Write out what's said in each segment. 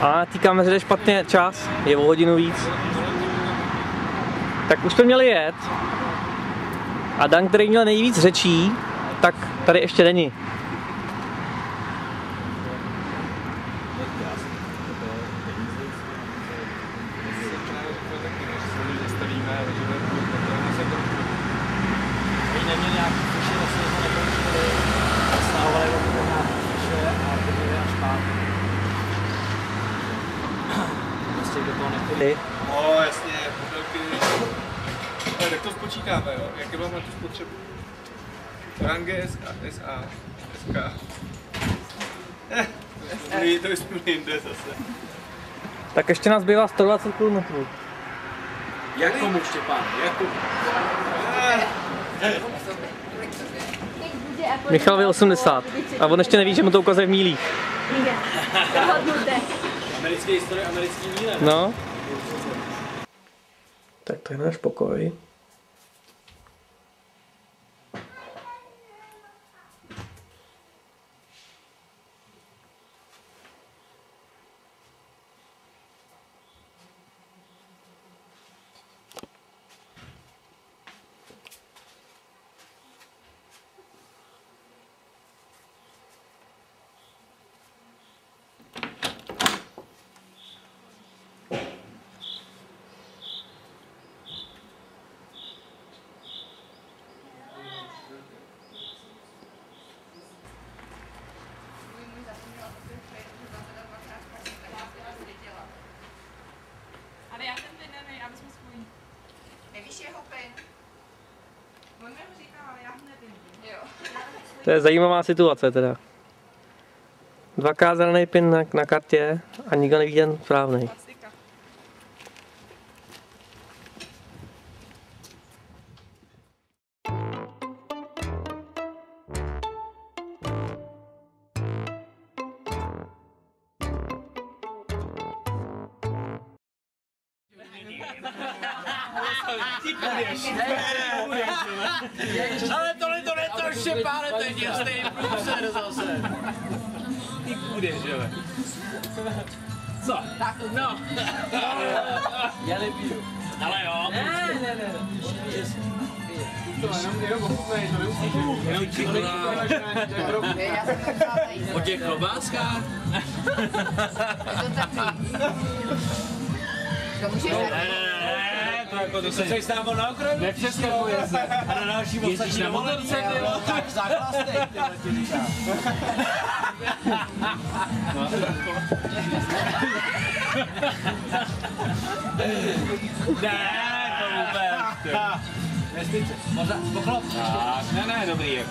A té kameře jde špatně čas, je o hodinu víc. Tak už jsme měli jet. A Dan, který měl nejvíc řečí, tak tady ještě není. Ty. No, jasně, modelky. Ale tak to spočítáme, jo? Jaké mám na tu spotřebu? Range SA, SA, SK. Eh, to je to je úplně jinde zase. Tak ještě nás bývá 120 km. Jak komu Štěpán? Jak komu? Michalovi 80. A on ještě neví, že mu to ukazuje v mílích. Americké historie, americký míle. No. Tak to je náš pokoj. Ale já ten pin nevím, já vezmu svůj. Nevíš jeho pin? On mi ho říkal, ale já ho nevím. Jo. To je zajímavá situace teda. Dvakrát zelený pin na, na kartě a nikdo neví ten správný. Je to takový. To můžeš Ne, dát. ne, ne, to jako to se... Chceš s námi na okraji? Nepřeskakuje se. A na další Jezdíš na motorce, ty jo? Tak zaklasnej, ty říkám. Ne, to vůbec. Nestice. Možná poklop. Tak, ne, ne, dobrý, jako.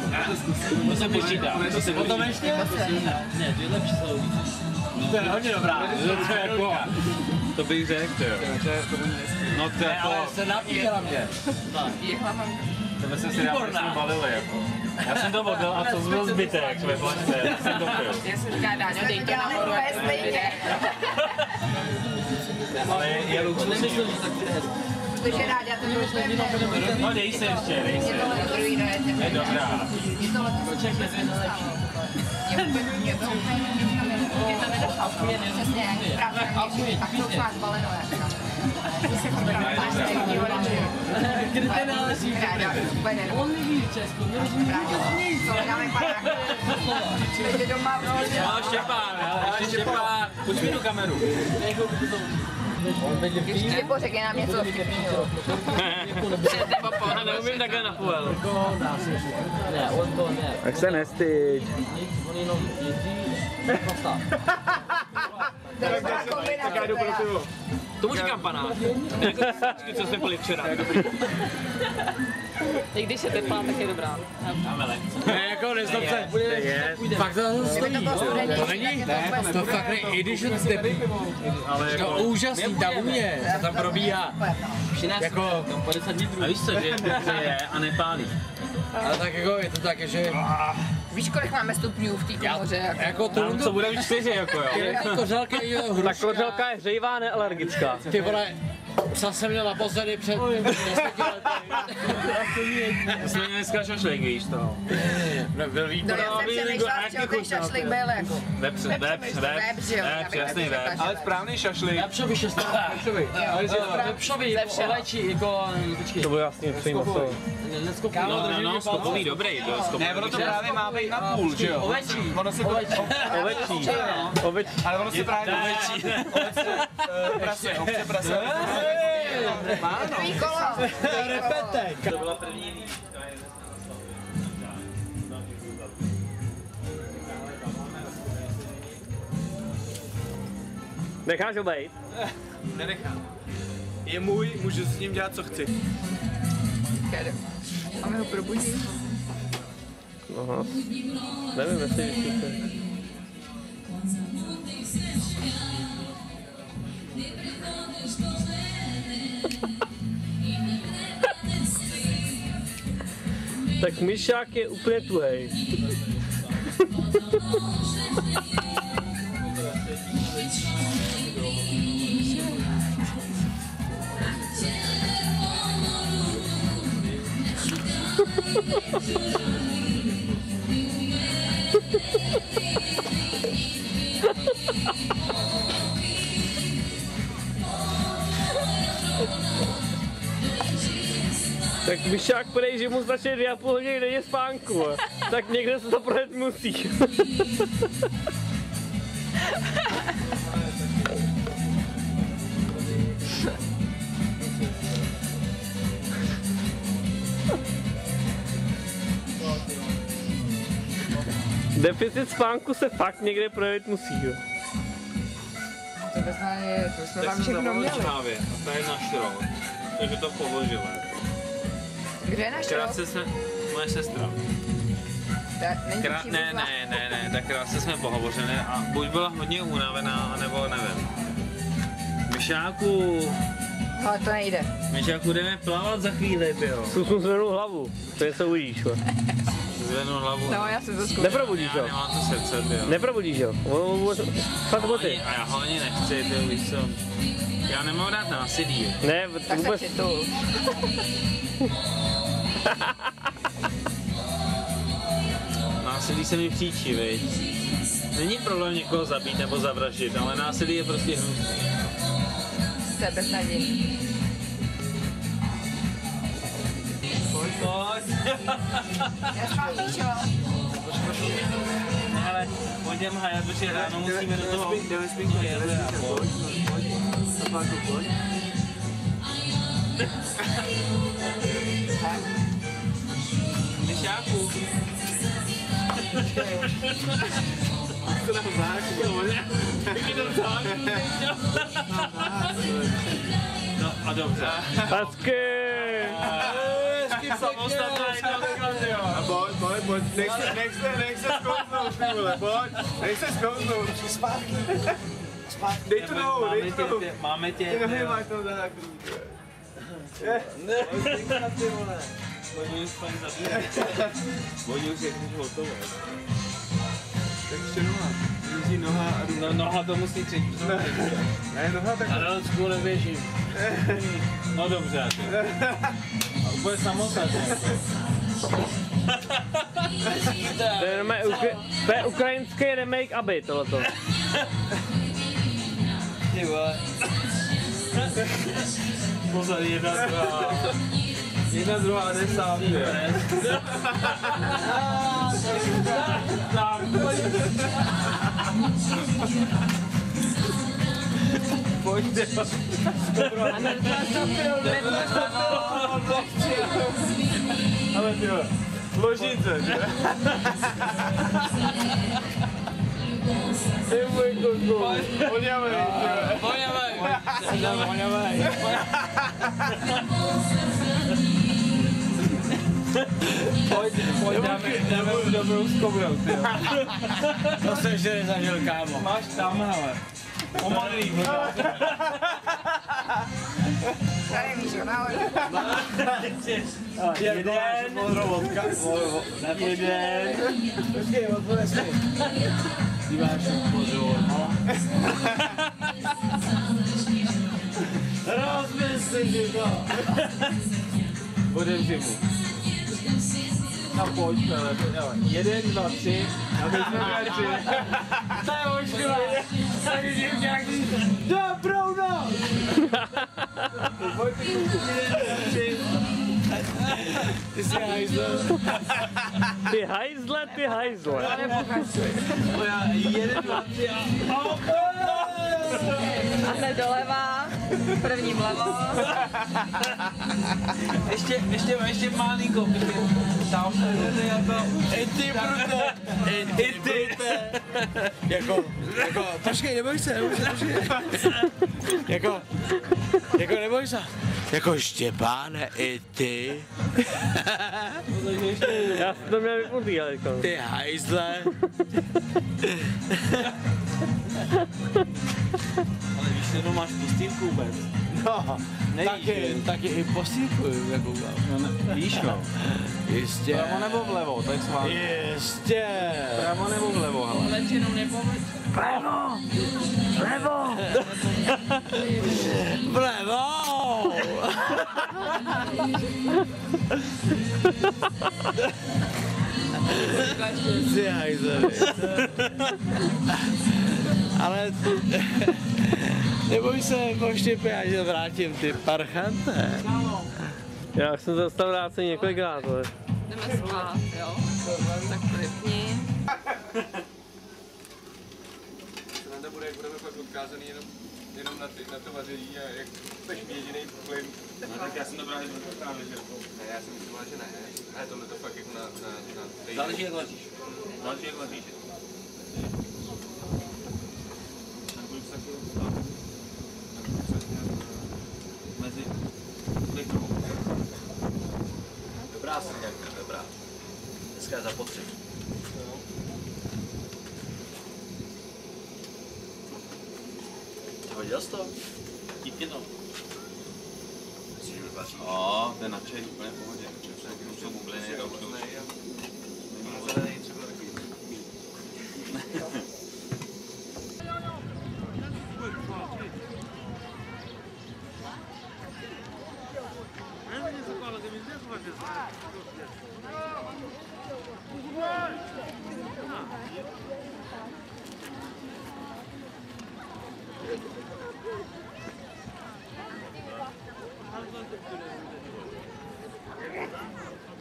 To se počítá. To se potom ještě? Ne, to je lepší slovo. To je hodně dobrá. To je jako... To bych řekl, jo. No to je jako... Ale se napíjela mě. Jehla mám. Tebe jsem si rád, jsme balili, jako. Já jsem to vodil a to byl zbytek ve flašce. Já jsem to pil. Já jsem říká, Dáňo, dej to nahoru, úplně ať to stejně. nejde. Ale je luxusní. Protože rádi, já to bylo úplně No dej se ještě, dej se. Je tohle druhý dojet. Je dobrá. Je to Je úplně, mě to mě to nedošlo. Přesně, právě tak to už máš baleno, jak tam. To. Kde to náleží? On neví Česku, Co dáme panáky? Takže doma No Štěpán, ale ještě Štěpán. Pojď mi tu kameru. Ještě pořekne nám něco vtipného. Pohna, neumím takhle na půl. Tak se nestyď. To je kombinace. teda. Tomu říkám panák. Jako ty, co jsme pili včera. I když je teplá, tak je dobrá. Ne, jako nezlob se. Fakt to stojí. To To není? to To fakt ne, i když je teplý. Ale jako úžasný, ta vůně, co tam probíhá. Jako, A víš co, že to je a nepálí. ale tak jako je to tak, že Víš, kolik máme stupňů v té komoře? Jako? jako tu Co bude mít čtyři, jako jo. ty kořálky jo, Ta kořelka je hřejivá, nealergická. ty vole, Psa jsem měl naposledy před deseti lety. Jsme dneska šašlik, víš to. Byl No výborný. já jsem přemýšlela, čeho ten šašlik byl jako. Vepř, vepř, Vepř, vepř, že jasný vepř. že Ale správný šestá. Vepřovi, Ze jako všeho. ovečí, jako. To bylo jasně přijím maso. Neskopuj. No, no, no, skopový dobrý, to. Ne, ono to právě má být na půl, že jo? Ovečí. Ono se Ovečí. Ovečí. Ovečí. Ale ono se právě ovečí. eh, Prase, ovce prase. Kolo. Repetek. To byla první. Necháš ho být? Nenechám. Je můj, můžu s ním dělat, co chci. Máme ho probudit. Aha. Nevím, jestli vyštíte. Tak myšák je úplně tuhej. Tak myšák prej, že mu stačí dvě a půl hodiny denně spánku. tak někde se to projet musí. Deficit spánku se fakt někde projevit musí. Jo. To bychom, to jsme Tak vám jsem všechno měli. Čávě a ta je na šrot. Takže to položila. Kde je naš Krátce jsme, moje sestra. Není Krá, ne, ne, ne, ne, tak krátce jsme pohovořili a buď byla hodně unavená, nebo nevím. Myšáku, Ale to nejde. Myšáku jdeme plavat za chvíli, jo. Zkus mu zvednout hlavu, to něco uvidíš. Jo. Zvednu hlavu. No, já jsem to. Neprobudíš Já ho. nemám to srdce, jo. Neprobudíš ho. Fakt boty. A já ho ani nechci, ty víš co. Já nemám rád násilí. Ne, Tak se vůbec. přitul. Násilí se mi příčí, viď. Není problém někoho zabít nebo zavraždit, ale násilí je prostě hnusný. Jste beznadějný. Já spám, Míšo. Ale pojďme hajat, protože ráno musíme do toho. Jdeme spínku, jdeme spínku, pojď, pojď. Zapáku, pojď. Myšáku. To nám záku, Taky to No a dobře. Hezky! Samostatná jednotka, jo. A pojď, pojď, pojď, nech se, nech se, nech se zkousnout, ty vole, pojď, nech se zkousnout. Zpátky. Zpátky. Dej tu nohu, dej tu nohu. tě- máme tě. Ty nohy máš tam záku. Oni už paní zabíjí. Oni už je když hotové. Tak ještě noha. Druzí noha a No, noha to musí třetí. Ne, noha tak... Na Ronsku neběžím. No dobře. A úplně samostatně. To je, ukra- to je ukrajinský remake Aby tohleto. Ty vole. Pozor, jedna druhá. Jedna druhá a jde sám, jo. Pojďte. Ale ty vole, ložnice, že? Ty můj kuku, podělej, ty vole. Pojď, pojď, dáme, dáme už dobrou zkobrou, ty jo. To jsem ještě nezažil, kámo. Máš tam, hele. Pomalý, Tady, Míšo, nahoru. Jeden. Jeden. Počkej, odpověď si. Díváš, pozor. Rozmysli si to. Otevři mu. No pojď. Jeden, dva, tři. A my jsme měli tři. To je ošklivá. Tak vidím nějaký dobrou noc. Pojď, jeden, dva, tři. Ty jsi hajzl. Ty hajzle, ty hajzle. Jeden, dva, tři a... A hned doleva, první vlevo. Ještě, ještě, ještě malinko, tam se jako, i ty brute, i, i ty, jako, jako, počkej, neboj se, neboj se, počkej, jako, jako neboj se, jako Štěpáne, i ty, Já jsem to měl vypnutý, ale jako. ty hajzle. Ale víš, že to máš pustínku vůbec. No, taky, taky i posíkuju, jako No, víš no. Jistě. Pravo nebo vlevo, tak schválně. Jistě. Pravo nebo vlevo, hele. Většinou nepoveď. Vlevo! Ty hajzeli. Ale neboj se, poštěpě, já tě vrátím, ty parchante. Já už jsem to dostal vrácený několikrát, ale. Jdeme spát, jo? Tak první. Sranda bude, jak budeme pak odkázaný jenom, jenom na, ty, na to vaření a jak jsi jediný plyn. No tak já jsem to právě právě, že Ne, já jsem myslel, že ne. Ale tohle to fakt jako na, na, na. Záleží jak vaříš. Záleží jak vaříš. Na kolik se taky dostává? Mezi litrou. Dobrá srňanka, dobrá. Dneska je zapotřebí. Hodil jsi to? Díky no. Myslíš, že vaří? Jo, ten na čaj úplně v pohodě. Už jsou bubliny, to už jsou. Zelený třeba takový.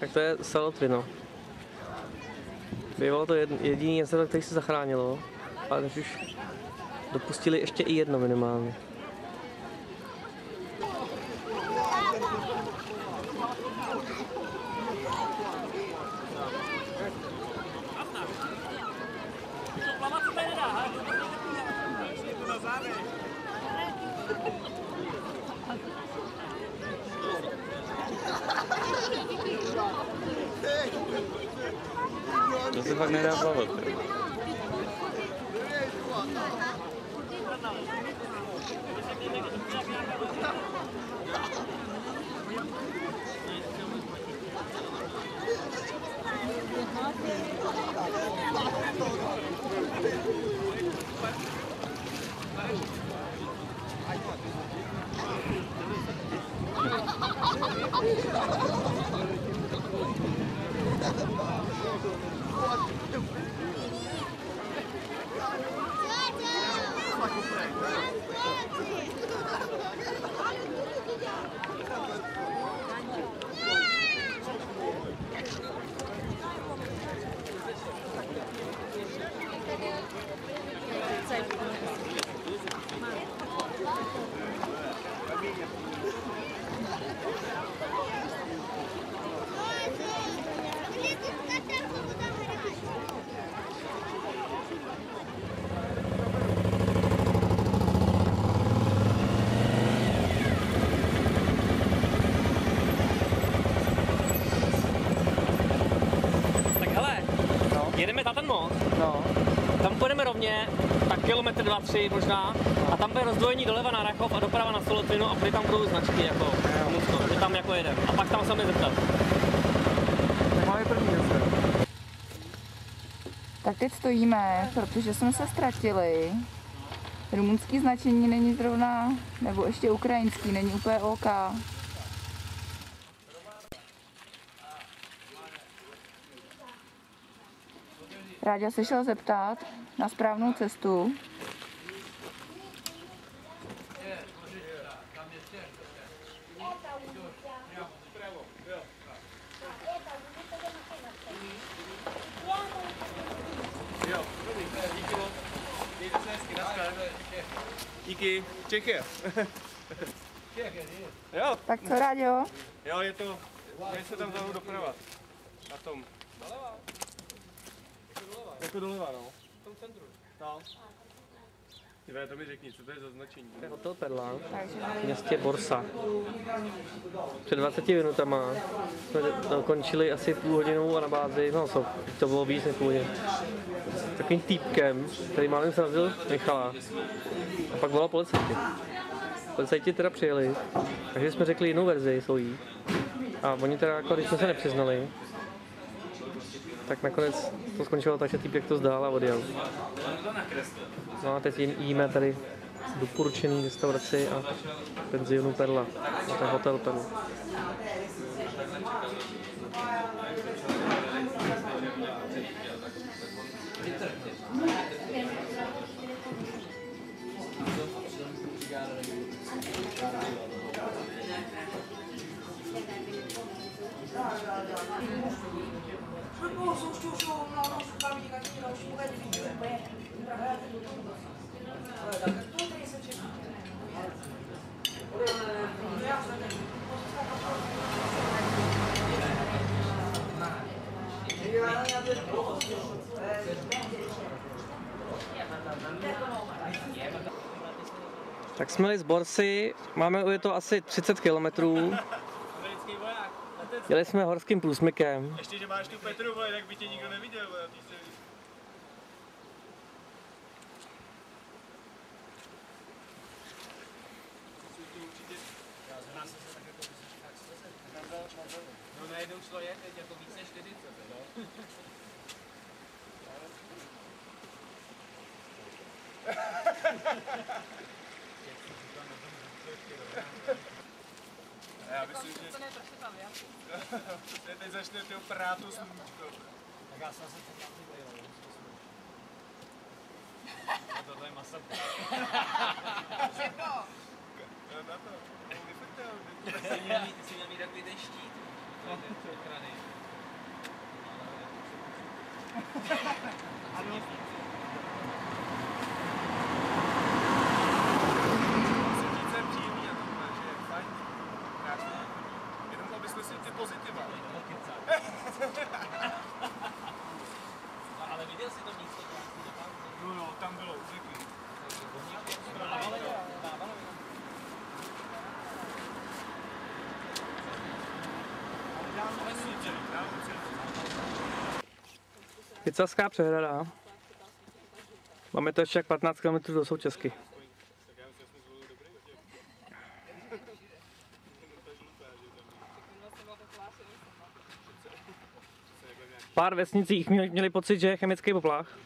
Tak to je Salotvino. Bývalo to jed, jediný jezero, který se zachránilo, ale teď už dopustili ještě i jedno minimálně. To se fakt nedá plavat. Tak hele, jedeme na ten most, No. Rovně, tak kilometr, dva, tři možná, a tam bude rozdvojení doleva na Rachov a doprava na Solotvinu a tady tam budou značky jako Rumunsko, že tam jako jedem. A pak tam se mě zeptat. Máme první. Tak teď stojíme, protože jsme se ztratili. Rumunský značení není zrovna, nebo ještě ukrajinský, není úplně OK. Ráďa se šel zeptat na správnou cestu. Díky, Čechy. jo, Tak co, Ráďo? jo, je to, je se tam znovu doprava. Na tom. Doleva? Jako doleva, no. Centru. No. Tyve, to mi řekni, co to je za značení? To je hotel Perla Takže v městě Borsa. Před 20 minutama jsme končili asi půl hodinou a na bázi, no co, to bylo víc než půl hodiny. S Takovým týpkem, který málem srazil Michala. A pak volal policajti. Policajti teda přijeli, takže jsme řekli jinou verzi svojí. A oni teda, jako když jsme se nepřiznali, tak nakonec to skončilo tak, že týpek to zdál a odjel. No a teď jí- jíme tady doporučený restauraci a penzionu Perla. A je hotel Perla. Tak jsme jeli z Borsy, máme je to asi 30 kilometrů. Jeli jsme horským průsmykem. Ještě, že máš tu Petru, vole, tak by tě nikdo neviděl, vole, té silnici. No najednou šlo jet, teď jako víc než 40, no. A já myslím, že... Teď začne ty prátu sluníčko. Tak já jsem se to tam. A tohle je masa. No, na to. Vyfrtel. Ty si měl mít takový ten štít. To je ten ochrany. Sedíce příjemný a tohle, že je fajn. Krásný. Jenom aby jsme si ty pozitiva. Ale viděl jsi to místo, tam No jo, tam bylo, řekni. Vycelská přehrada. Máme to ještě jak 15 km do současky. Pár vesnicích měli, měli pocit, že je chemický poplach.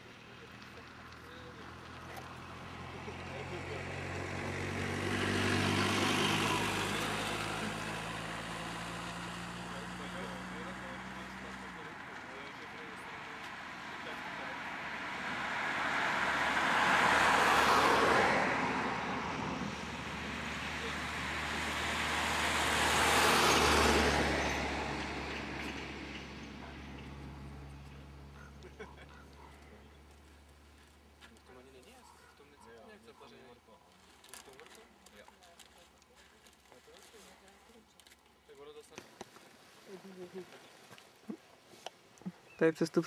Tady přes tu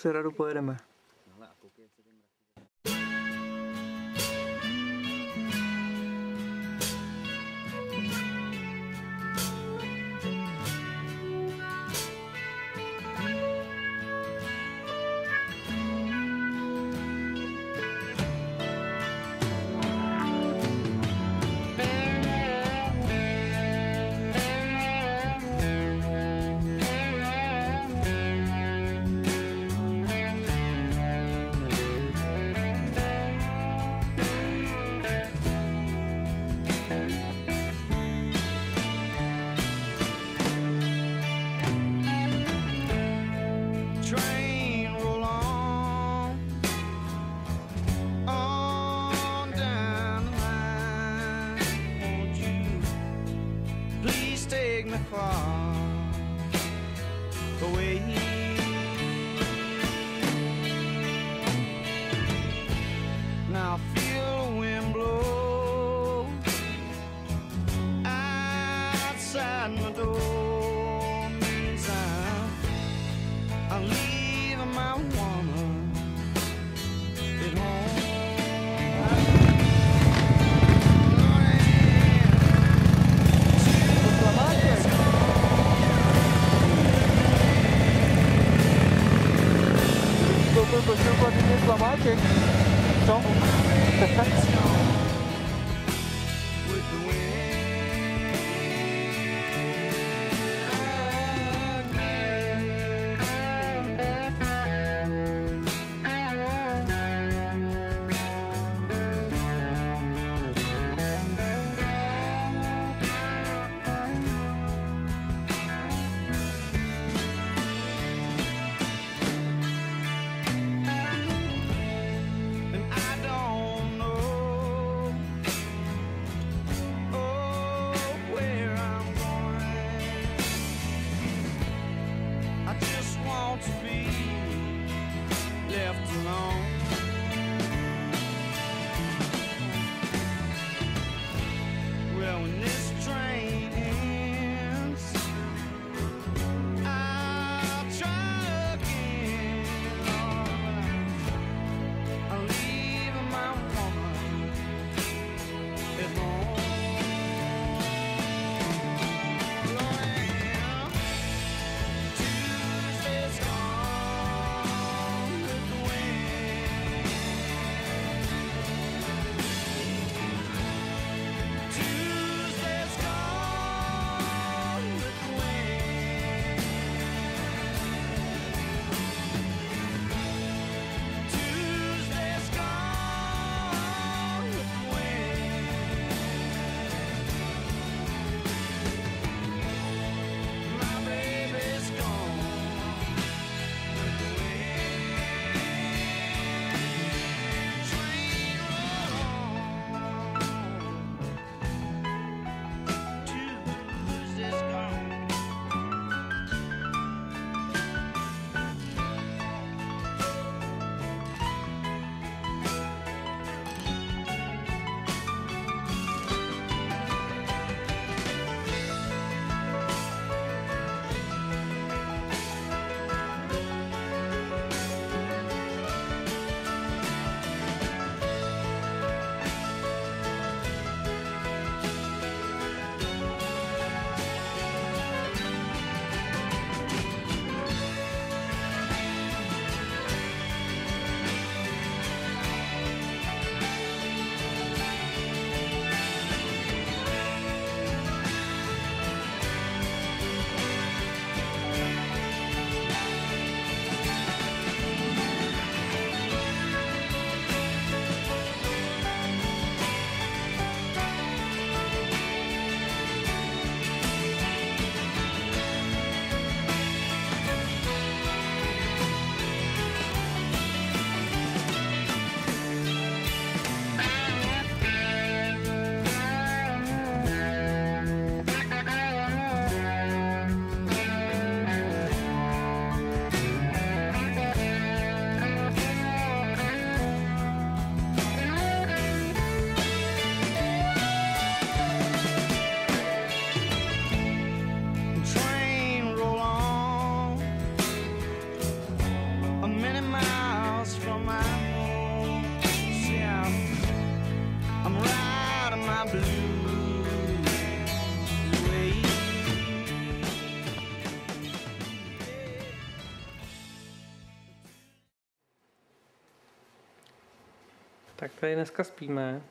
tady dneska spíme,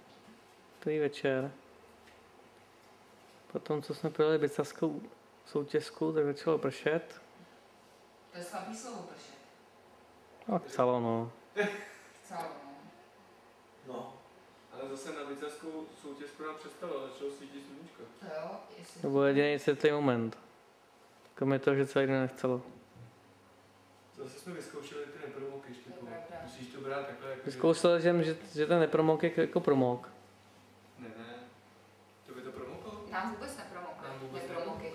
tady večer, potom co jsme projeli bycavskou soutězku, tak začalo pršet. To je slavný slovo pršet. A psalo, no. Psalo, no. No. Ale zase na bycavskou soutězku nám přestalo, začalo svítit sluníčko. To jo, jestli... To byl jediný světlý moment. Kromě toho, že celý den nechcelo. Zase jsme vyzkoušeli brát takhle jako... Zkoušel jsem, že, že ten nepromok je jako promok. Ne, ne. To by to promoklo? Nám vůbec nepromoklo. Nám vůbec nepromoky.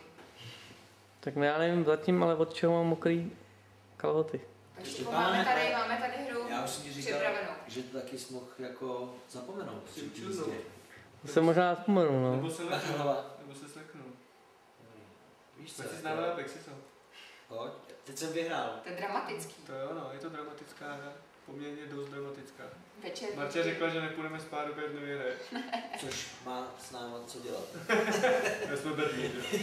Tak no já nevím zatím, ale od čeho mám mokrý kalhoty. Takže máme tady, máme tady hru Já už jsem ti říkal, že to taky jsi mohl jako zapomenout. Přičuznul. To se možná zapomenu, no. Nebo se leknu. Nebo se sleknul. Víš co? Tak si znamená námi na Pexiso. Pojď. Teď jsem vyhrál. To je dramatický. To jo, no, je to dramatická hra. Poměrně dost dramatická. Večer. Marta řekla, že nepůjdeme spát, dokud nevyhraje. Což má s náma co dělat. My jsme bední, že?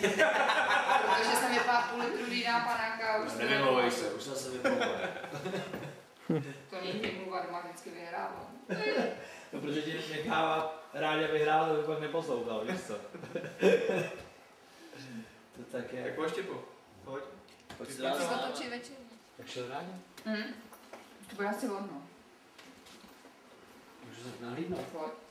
Protože jsem vypala půl litru vína panáka a už Nevymlouvej se, už jsem se vymlouval. To není vymluva, doma vždycky vyhrávám. No, protože ti nechává rádi vyhrál, ale pak neposlouchal, víš co? to tak je. Tak pojď Štěpo. Pojď. Pojď dát. to- Zatočí večer. Jak šel rádi? Hm. To bude asi ono. Můžu se nahlídnout. Pojď.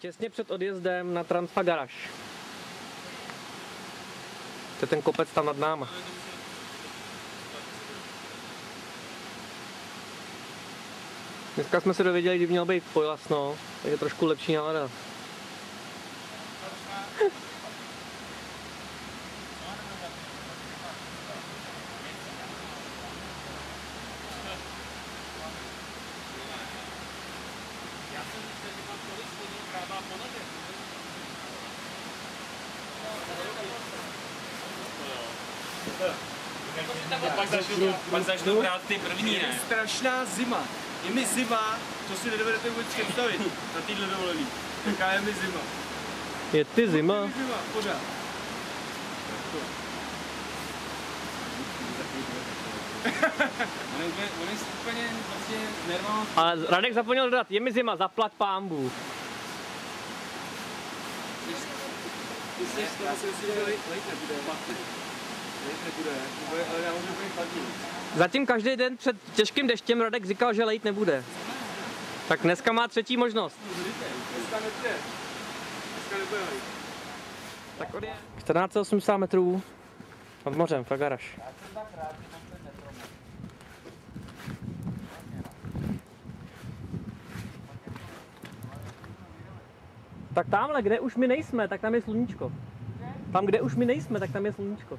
Těsně před odjezdem na Transfagaraž. To je ten kopec tam nad náma. Dneska jsme se dověděli, že měl být pojasno, takže trošku lepší nálada. Pak začnu, pak brát ty první, Je ne? strašná zima. Je mi zima, to si nedovedete vůbec představit na týhle dovolený. Jaká je mi zima. Je ty zima. Je mi zima, pořád. On je úplně, on je úplně prostě nervózní. Ale Radek zapomněl dodat, je mi zima, zaplať pámbu. Ty jsi z toho si myslíš, že lejt nebude. Lejt nebude, bude, ale já můžu být chladný. Zatím každý den před těžkým deštěm Radek říkal, že lejt nebude. Tak dneska má třetí možnost. Dneska nebude. Dneska nebude. Tak odje. 1480 metrů nad mořem, Fagaraš. Tak tamhle, kde už my nejsme, tak tam je sluníčko. Tam, kde už my nejsme, tak tam je sluníčko.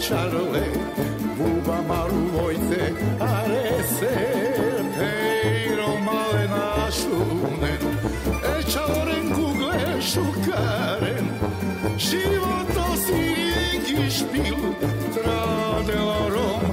čarole, buba maru vojte, a reser, hejro male našunen, e čavoren kugle šukaren, život osi ingi špil, tradelorom,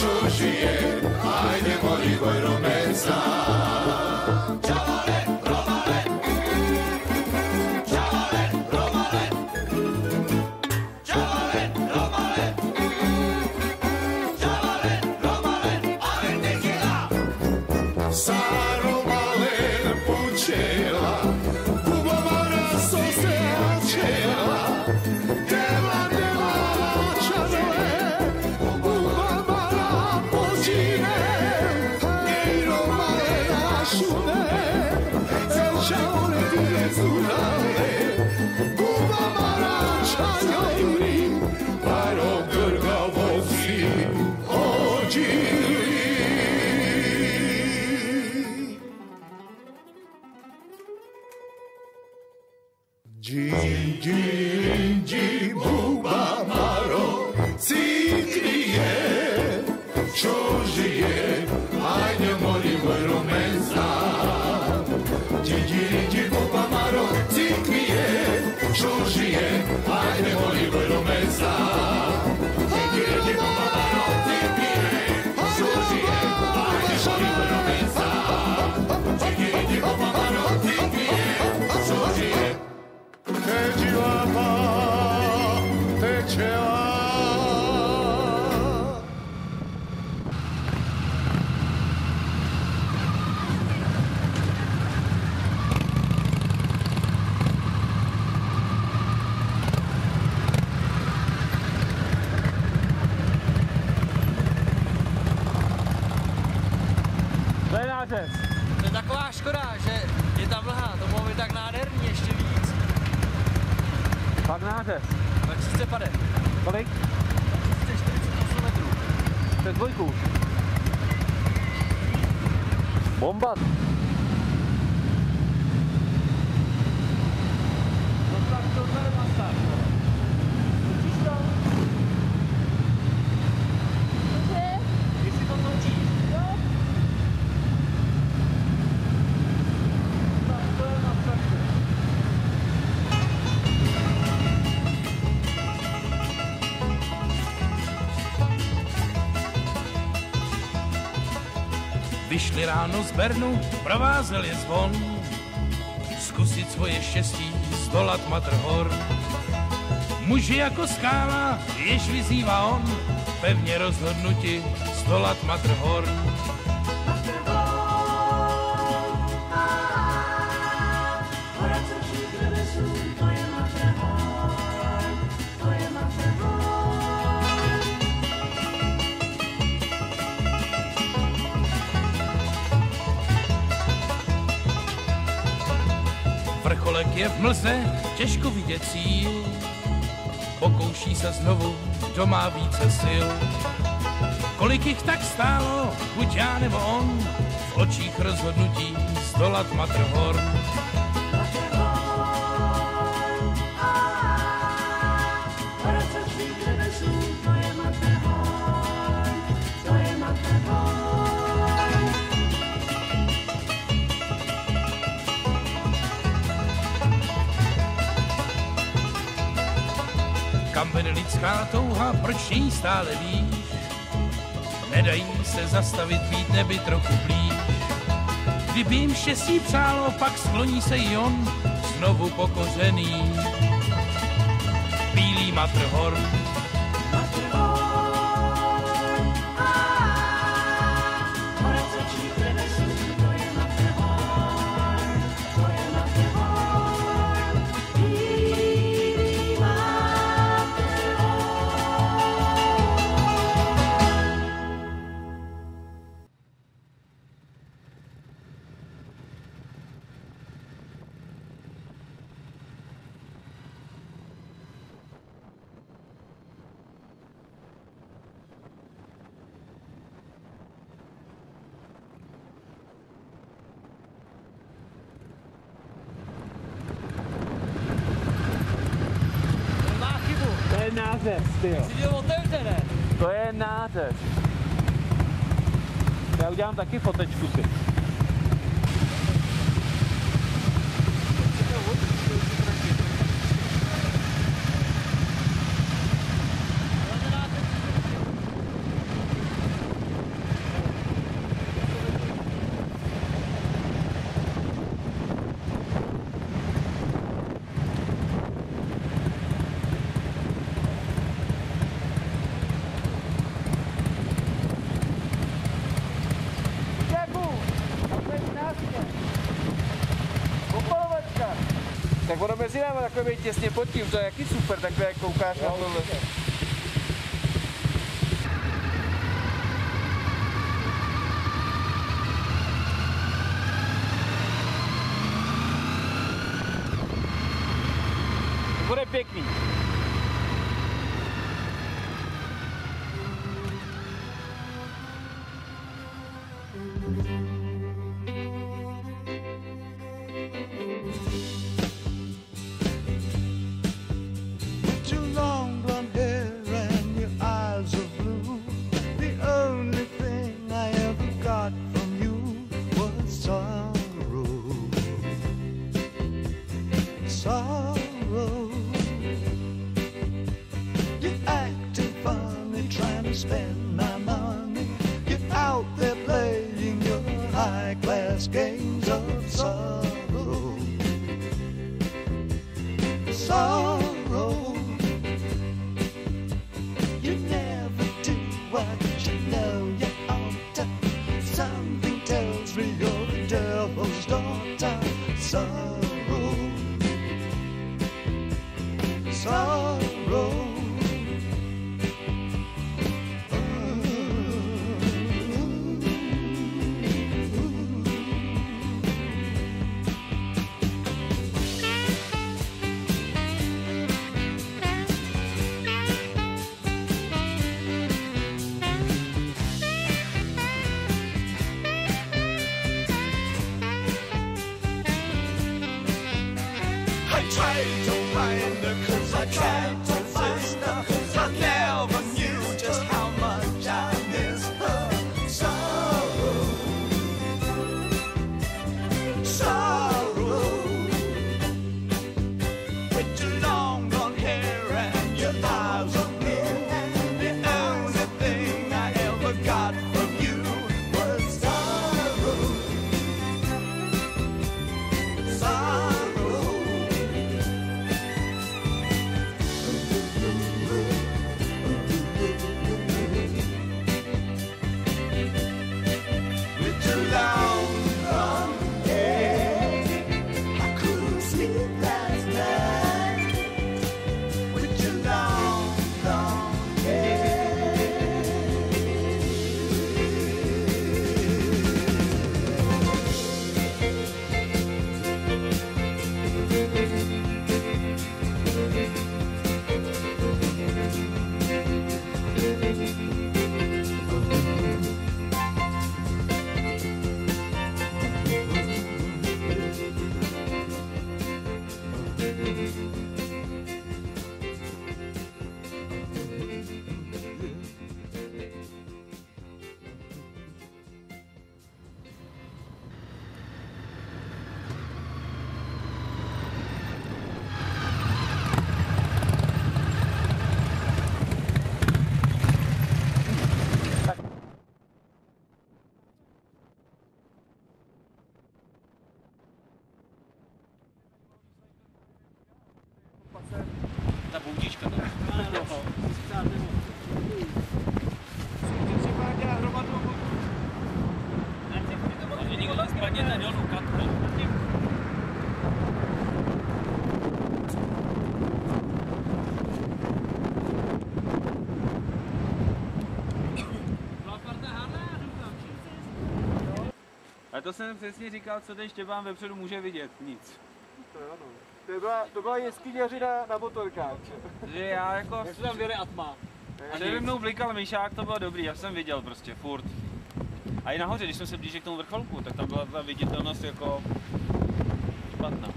čučije, ajde moli vojno mesta. do. Vyšli ráno z Bernu, provázel je zvon, zkusit svoje štěstí, zdolat Matrhor. Muži jako skála, jež vyzývá on, pevně rozhodnuti, zdolat Matrhor. Je v mlze, těžko vidět cíl. Pokouší se znovu, kdo má více sil. Kolik jich tak stálo, buď já nebo on, v očích rozhodnutí zdolat Matrhor. Lidská touha, proč jí stále víš? Nedají se zastavit, být neby trochu blíž. Kdyby jim štěstí přálo, pak skloní se i on, znovu pokořený. Bílý matrhor. Ono mezi takhle být těsně pod tím, to je jaký super, takhle jak koukáš na tohle. A to jsem přesně říkal, co ten Štěpán vepředu může vidět. Nic. To jo, no. To byla, to byla jeskyněřina na motorkách. Že já jako... Jak se tam vyjeli atma. A přede mnou blikal myšák, to bylo dobrý, já jsem viděl prostě, furt. A i nahoře, když jsme se blížili k tomu vrcholku, tak tam byla ta viditelnost jako špatná.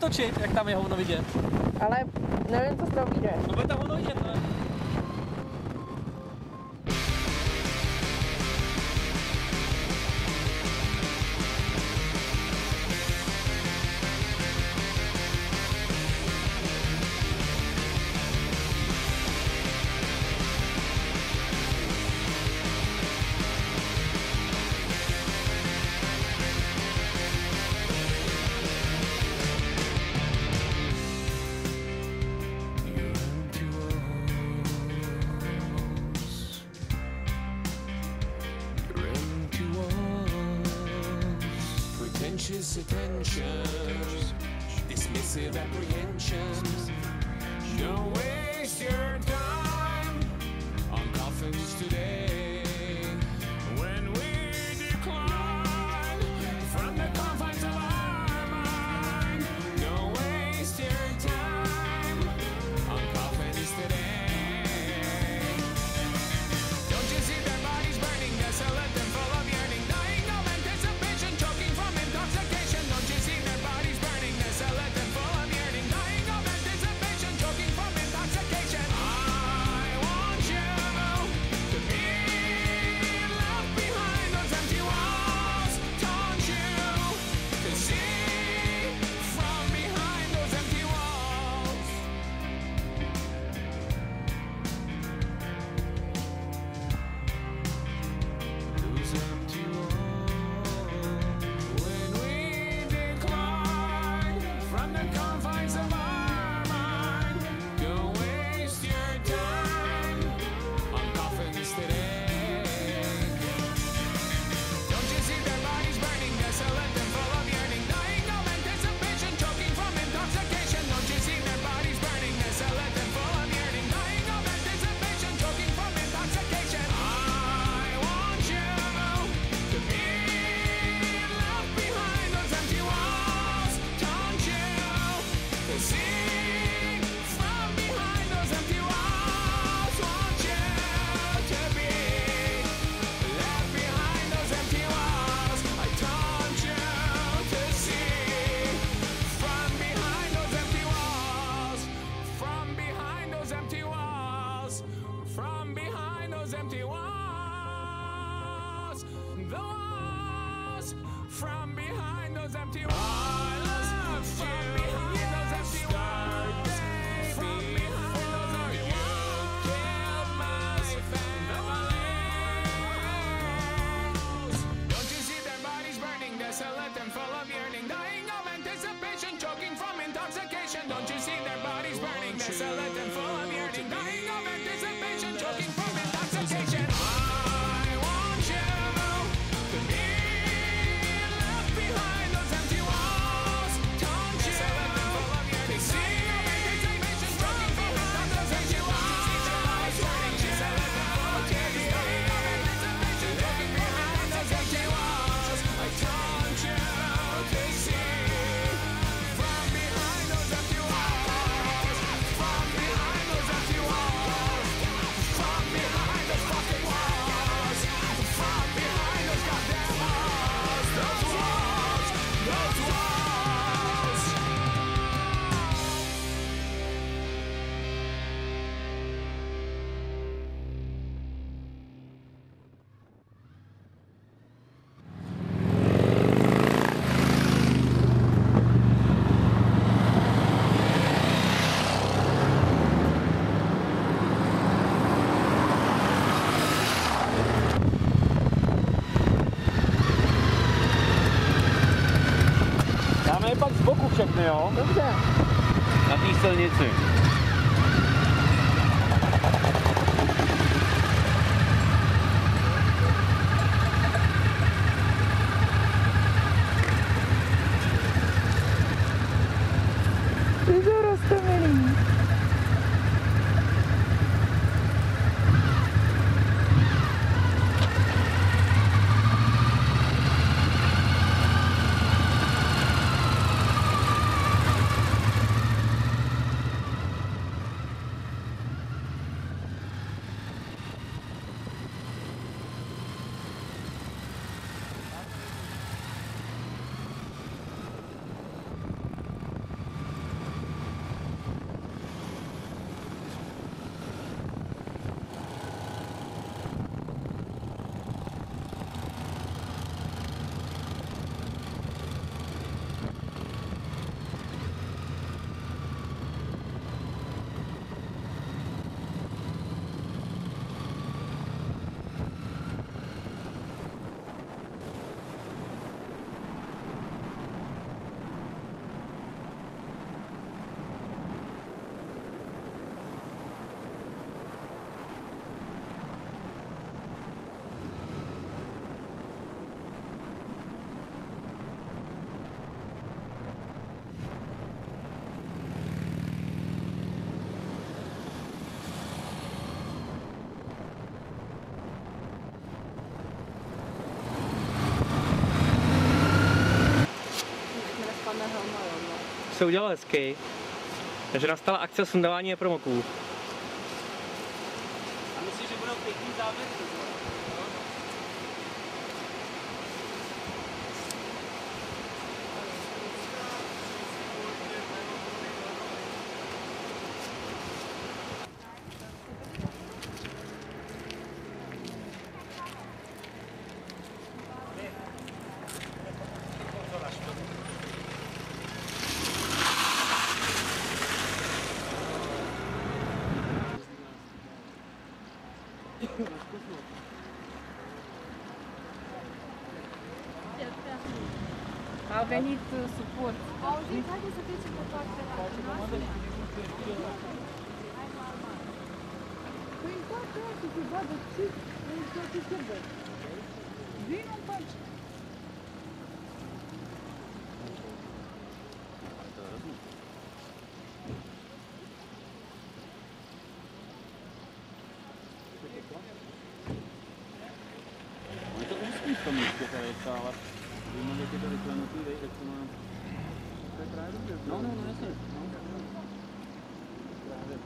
Točit, jak tam je hovno vidět. Ale nevím, co z toho vyjde. No bude tam ono jde, ne? Dobře. Na té silnici. Ty jsou roztomilý. Se udělal hezky. Takže nastala akce sundávání promoků. A myslíš, že budou pěkný záběry? a venit uh, suport. Auziți, haideți să trecem pe partea Păi toate astea se vadă ce toate se văd. Vino în pace. Uite cum spui pe mici pe care s-a docela, ale zajímavé, jak je to vyklenutý, vej, jak to má... To je právě dobře. No, no, no, jasně. No, právě.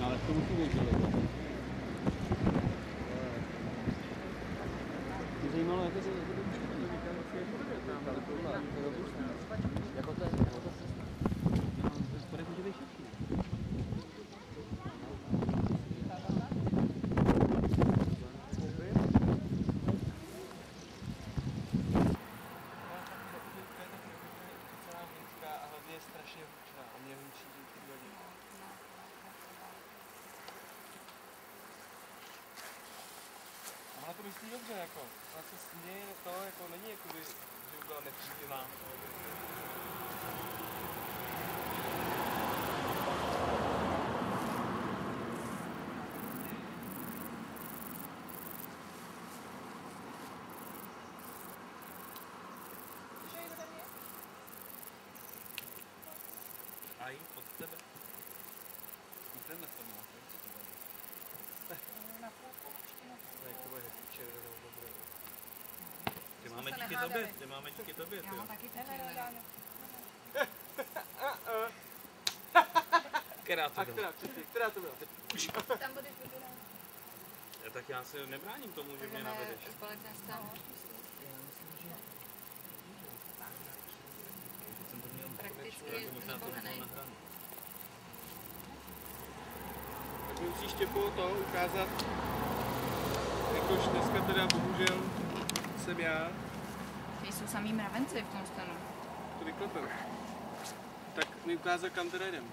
No, ale to musí vědět. Mě zajímalo, jak je to jak je to jako to je, jako to se No, to spodek může být širší. a hlavně je strašně hlučná a mě hlučí ty lidi. Myslí dobře, jako. Ona se směje, to jako není, jakoby, že by byla nepříjemná. A jí od tebe. Tenhle to má, co to bude? Na půlku určitě na půlku. Červenou, dobré. Ty máme díky tobě, ty máme díky tobě, Já mám taky červenou. Která to A byla? která, to byla? Tam budeš vybírat. Ja, tak já se nebráním tomu, že mě navedeš. společenstvem. Jsem to měl Prakticky to nahraný. Tak mi musíš těpo to ukázat, jakož dneska teda bohužel jsem já, Ty jsou samý mravenci v tom stanu. to vyklepem. Tak mi ukázat, kam teda jdem.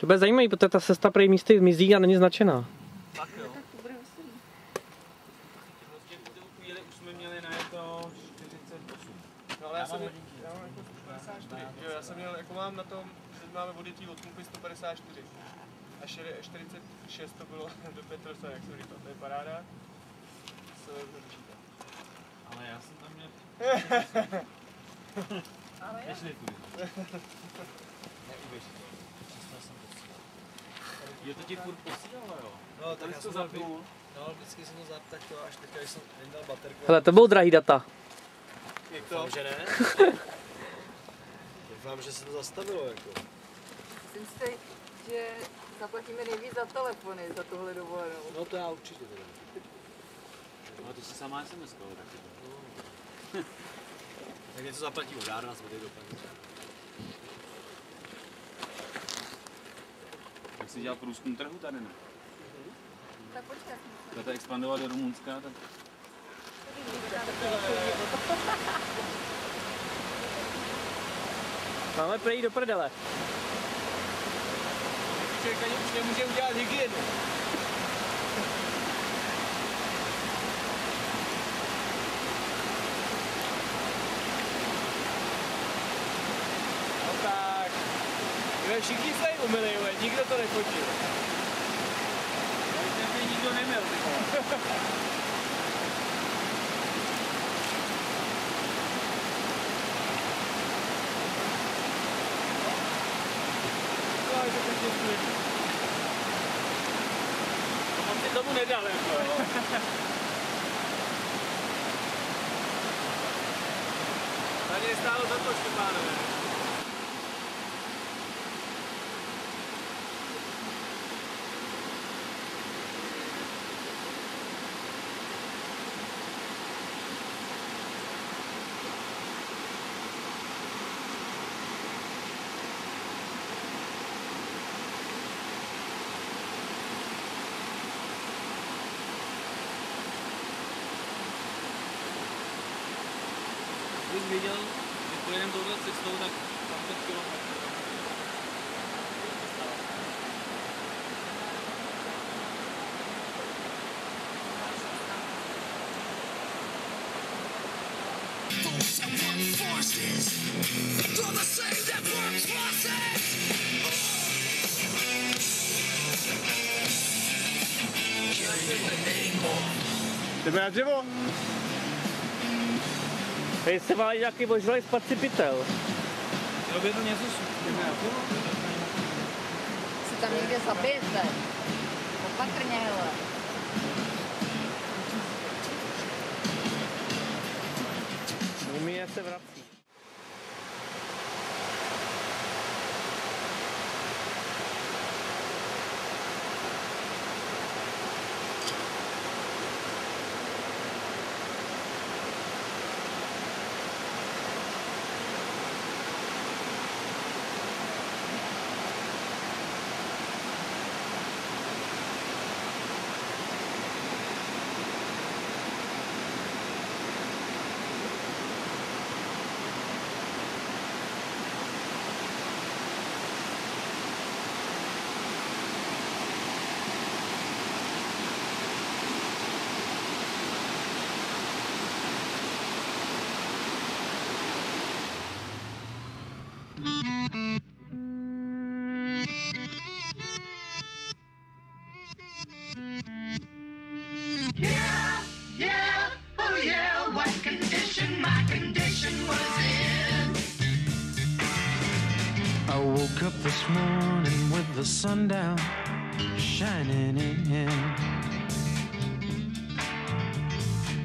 To bude zajímavý, protože ta cesta prej místy mizí a není značená. Tak jo. Tak to bude veselý. Prostě v tu chvíli už jsme měli na to 48. No ale já, Já jsem, já mám jako 154. Jo, já jsem měl, jako mám na tom, teď máme odjetí od pumpy 154. A šere- 46 to bylo do Petrosa, jak jsem říkal, to je paráda. Je? Ale já jsem tam měl... Ale jo. Nešli tu. Neuvěř. Přestal jsem posílat. Je to ti furt posílalo, jo? No, tak Tady já jsi jsem to zapnul. No, vždycky jsem to to až teďka, jsem vyndal baterku. Hele, to budou drahý data. Jak to? Doufám, že ne. Doufám, že se to zastavilo, jako. Myslím si, že zaplatíme nejvíc za telefony za tuhle dovolenou. No to já určitě teda. No to si sama SMS taky. Tak něco zaplatí vodárna, jsme tady dopadli. Jak jsi dělal průzkum trhu tady, ne? Tak počkat. Chcete expandovat do Rumunska, tak Máme prej do prdele. Člověk ani už nemůže udělat hygienu. Všichni se jí umyli, nikdo to nefotil. Kdyby nikdo je. To on si tomu nedal, jako jo. Za něj stálo za to, Štěpánové. Kdybych viděl, že pojedeme touhle cestou, tak 20 km. Forces, gonna save that workforces. Jdeme na dřevo? Tady se má nějaký možný spacipitel. Robě to něco Si tam někde zabijete. Opatrně, hele. Morning with the sun down shining in.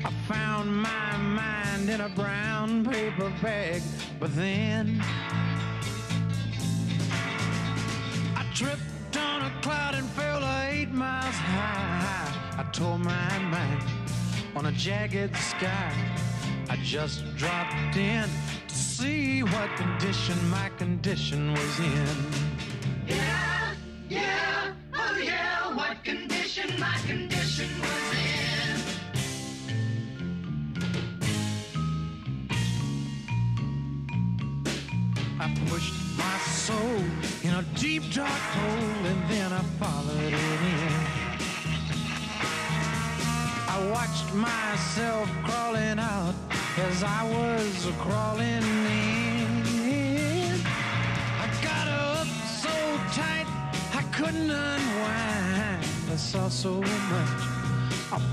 I found my mind in a brown paper bag, but then I tripped on a cloud and fell eight miles high. I tore my mind on a jagged sky. I just dropped in to see what condition my condition was in.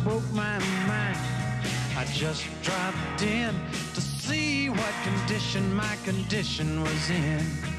Broke my mind. I just dropped in to see what condition my condition was in.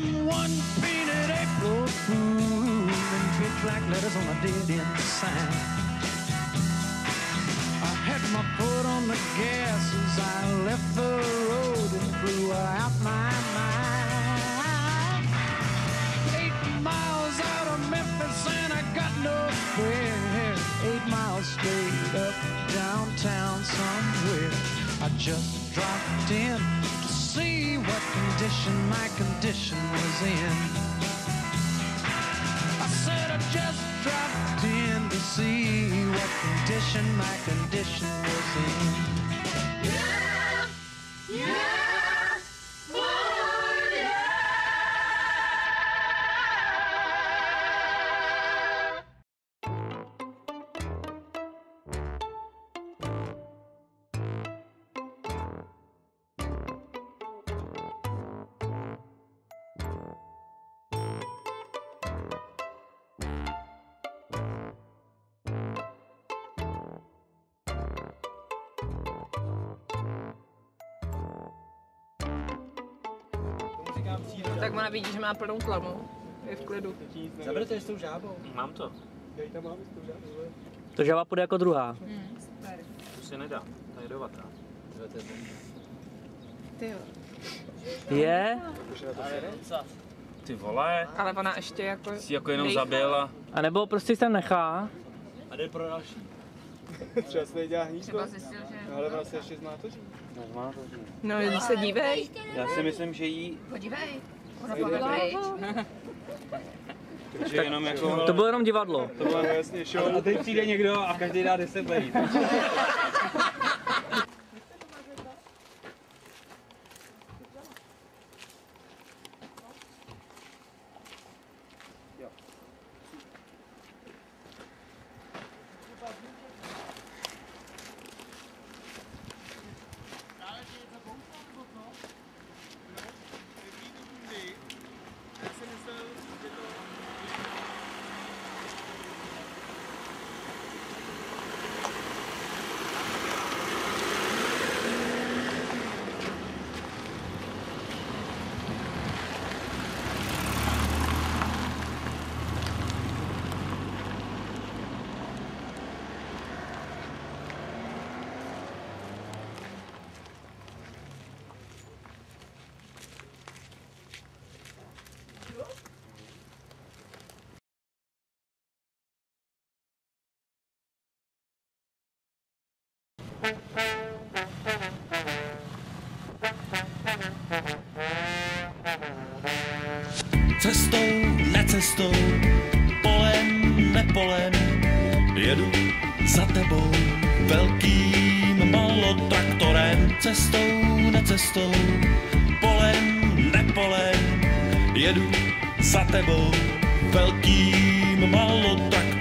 Someone painted April Fool in big black letters on a dead end sign. I had my foot on the gas as I left the road and blew out my mind. Eight miles out of Memphis and I got nowhere. Eight miles straight up downtown somewhere. I just dropped in see what condition my condition was in. I said I just dropped in to see what condition my condition vidí, že má plnou tlamu. Je v klidu. Zabere to s tou žábou. Mám to. Já ji tam mám s tou žábou. To žaba půjde jako druhá. To se nedá. Ta je dovatá. Ty jo. Je? Ty vole. Ale ona ještě jako... Jsi jako jenom dejchá. zabil a... A nebo prostě se nechá. A jde pro další. Třeba se dělá hnízdo. Třeba zjistil, že... Ale vlastně ještě zná to, že? No, když se dívej. Já si myslím, že jí... Podívej. Ona pojde pryč. Že jenom jako... To bylo jenom divadlo. To bylo jasně show. A teď přijde někdo a každý dá 10 lejt. Cestou, necestou, polem, nepolem, jedu za tebou velkým malotraktorem. Cestou, necestou, polem, nepolem, jedu za tebou velkým malotraktorem.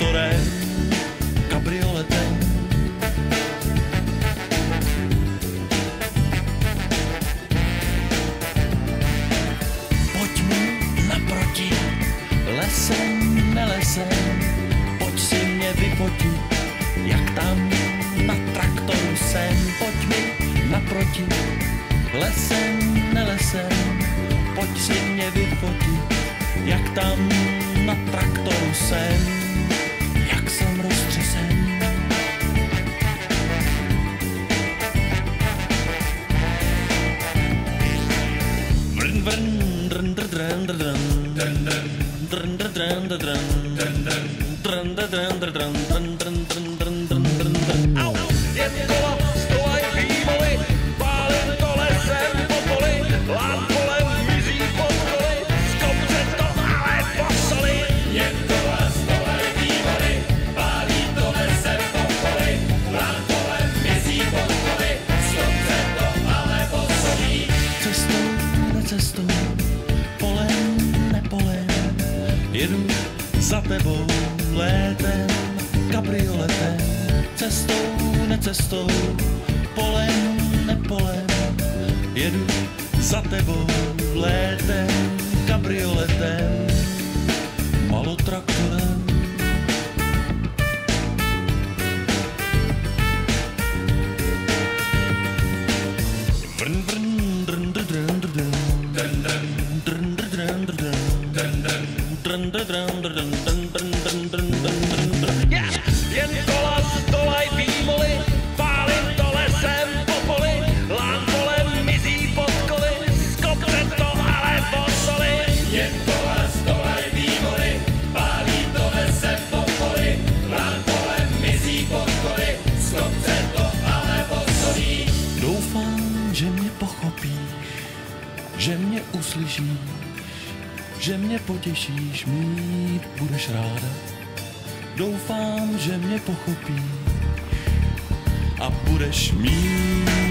Ráda. Doufám, že mě pochopíš a budeš mít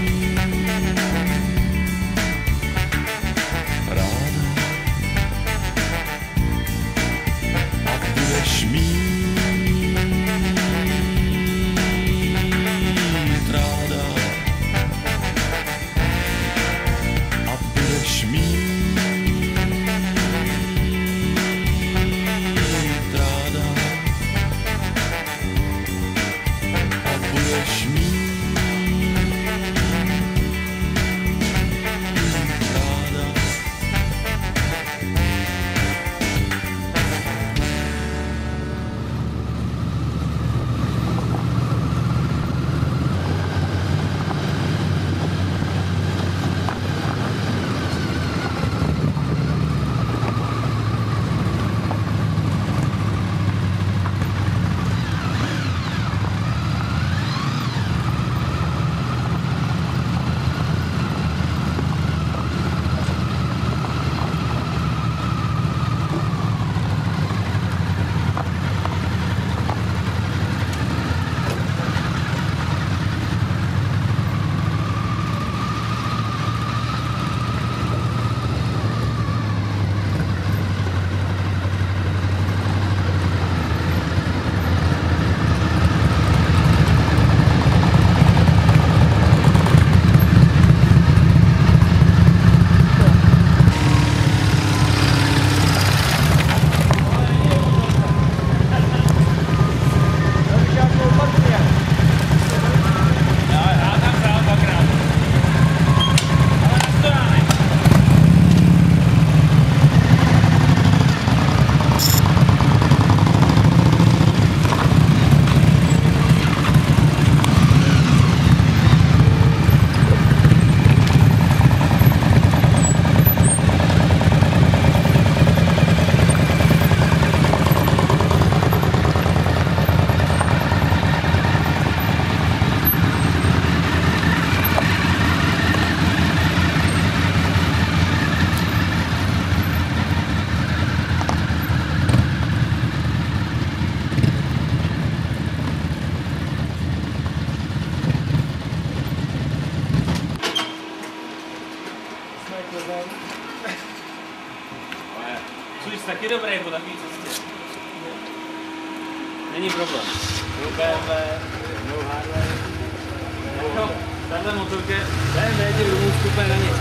tahle motorka, BMW ti v Rumunsku úplně na nic.